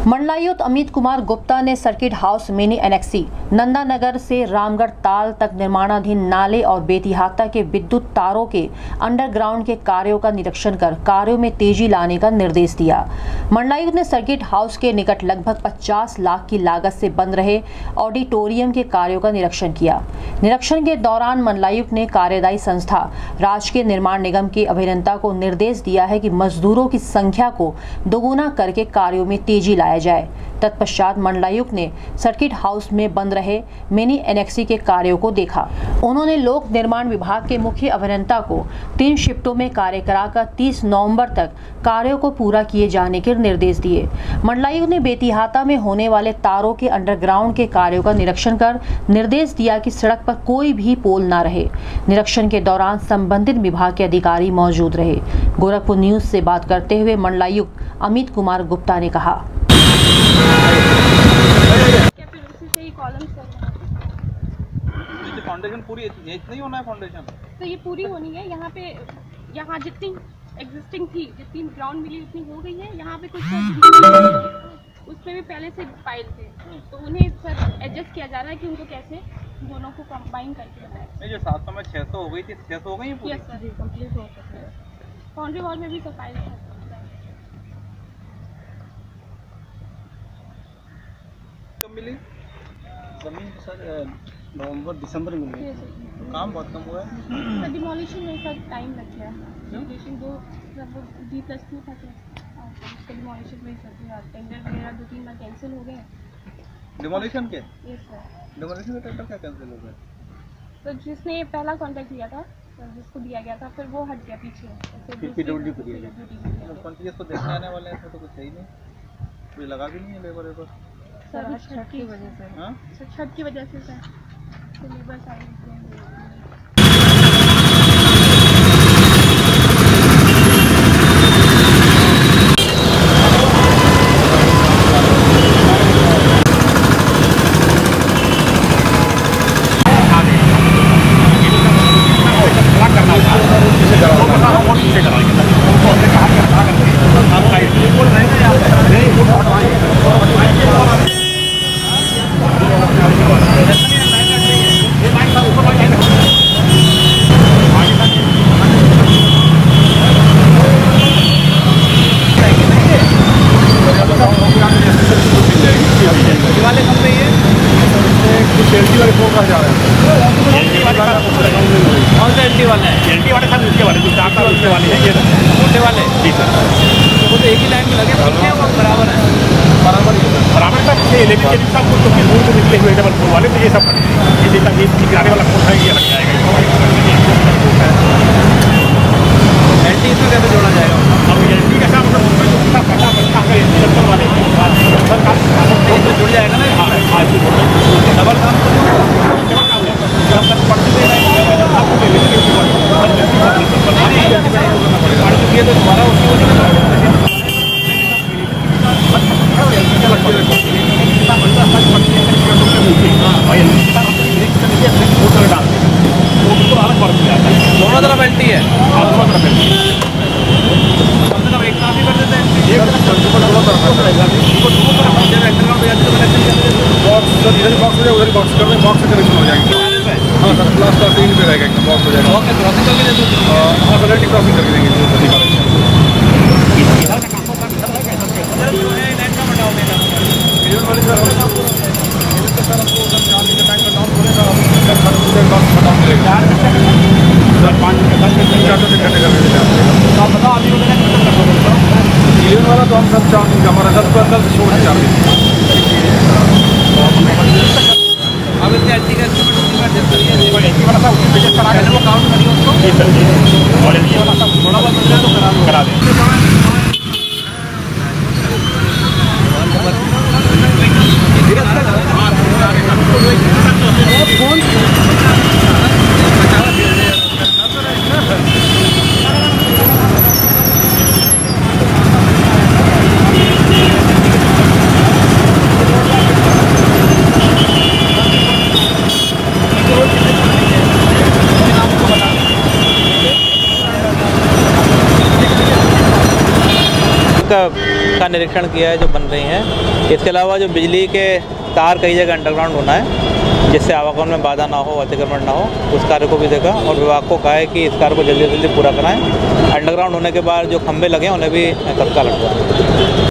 मंडलायुक्त अमित कुमार गुप्ता ने circuit house mini annexe Nanda Nagar से रामगढ़ ताल तक निर्माणाधीन नाले और बेतिहाता के विद्युत तारों के अंडरग्राउंड के कार्यों का निरीक्षण कर कार्यों में तेज़ी लाने का निर्देश दिया। मंडलायुक्त ने सर्किट हाउस के निकट लगभग 50 लाख की लागत से बन रहे ऑडिटोरियम के कार्यों का निरीक्षण किया। निरीक्षण के दौरान मंडलायुक्त ने कार्यदायी संस्था, राजकीय निर्माण निगम के अभियंता को निर्देश दिया है कि मजदूरों की संख्या को दोगुना करके कार्यों में तेज़ी लाया जाए। तत्पश्चात मंडलायुक्त ने सर्किट हाउस में बंद रहे मिनी एनेक्सी के कार्यों को देखा। उन्होंने लोक निर्माण विभाग के मुख्य अभियंता को तीन शिफ्टों में कार्य कराकर 30 नवंबर तक कार्यों को पूरा किए जाने के निर्देश दिए। मंडलायुक्त ने बेतिहाता में होने वाले तारों के अंडरग्राउंड के कार्यों का निरीक्षण कर निर्देश दिया कि सड़क पर कोई भी पोल न रहे। निरीक्षण के दौरान संबंधित विभाग के अधिकारी मौजूद रहे। गोरखपुर न्यूज़ से बात करते हुए मंडलायुक्त अमित कुमार गुप्ता ने कहा। कॉलम्स फाउंडेशन पूरी इतना ही होना है फाउंडेशन तो ये पूरी होनी है यहाँ पे यहाँ जितनी एग्जिस्टिंग थी जितनी ग्राउंड मिली उतनी हो गई है। यहाँ पे कुछ उसमें भी पहले से फ़ाइल थे। तो उन्हें सर एडजस्ट किया जा रहा है कि उनको कैसे दोनों को कंबाइन करके बनाए। जो सात सौ में छः सौ हो गई थी। छः सौ हो गई पूरी? यस सर कंप्लीट हो सकता है। बाउंड्री वॉल में भी सब फ़ाइल है। मिली? ज़मीन तो सर नवंबर दिसंबर में मिली Yes, काम बहुत कम हुआ है। सर डिमोलिशन में सर टाइम लग गया। डिमोलिशन दो वो डी प्लस टू था तो तो उसका डिमोलिशन में सर टेंडर वगैरह दो तीन बार कैंसिल हो गए डिमोलिशन के? यस सर डिमोलिशन का टेंडर क्या कैंसिल हो गया? तो जिसने पहला कॉन्ट्रैक्ट लिया था तो जिसको दिया गया था फिर वो हट गया पीछे। PWD को दिया गया। को तो। कंट्रीज़ देखने आने वाले हैं तो कुछ है ही नहीं। कोई लगा भी नहीं है लेबर वेबर सर छठ की वजह से। छत छठ की वजह से सर। सिलेबस लेबर सारे रुके हैं। कौन सा एलटी वाला है एलटी वाले सब नीचे वाले चार साल नीचे वाले हैं ये मोटे वाले जी सर वो तो एक ही लाइन में लगे बराबर है बराबर बराबर सब लेकिन सब कुछ तो दूर से निकले हुए डबल फोर वाले तो ये सब ये जैसा ये किनारे वाला फोर है ये लग जाएगा एलटी इसमें कैसे जोड़ा जाएगा अब एलटी का काम मतलब पटा पटा कर एलटी वाले सर जुड़ जाएगा ना हाँ हाँ जी डबल काम डबल काम है पढ़ते दे रहे हैं आपको ले लेंगे तो दोबारा उसकी वजह दोनों तरफ़ एंटी है। दोनों तरफ़ एंटी कम से कम एक साथ ही कर देते हैं एक तरफ़ दोनों तरफ़ रहेगा दोनों तरफ़ जब अंडरग्राउंड हो जाती है तो कनेक्शन बॉक्स सर इधर बॉक्स हो जाए उधर बॉक्स कर दें बॉक्स कनेक्शन हो जाएगी। हाँ सर क्लास क्लास तीन पे रहेगा एकदम बॉक्स हो जाएगा। ओके क्रॉसिंग करके दे दो हाँ सर एंटी क्रॉसिंग करके देंगे जो सर सर पाँच चार घंटे कर आप बताओ अभी इलेवन वाला तो हम सब चार हमारा दस पर दस छोड़ चार दिन अब इसके एंटी का एस्टिमेट उसी बार जब करिए एंटी वाला सब बजट करा के वो काउंट करिए उसको जी सर जी और एंटी वाला सब थोड़ा बहुत बदला तो करा करा दें का, निरीक्षण किया है जो बन रही हैं। इसके अलावा जो बिजली के तार कई जगह अंडरग्राउंड होना है जिससे आवागमन में बाधा ना हो अतिक्रमण ना हो उस कार्य को भी देखा और विभाग को कहा है कि इस कार्य को जल्दी से जल्दी पूरा कराएँ। अंडरग्राउंड होने के बाद जो खंभे लगे हैं उन्हें भी तत्काल हटवाएँ